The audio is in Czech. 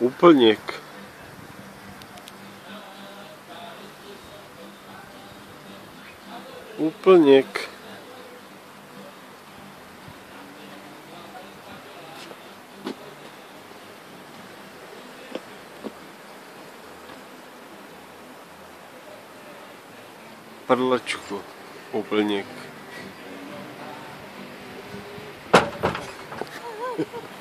Úplněk. Úplněk. Prlečku. Úplněk.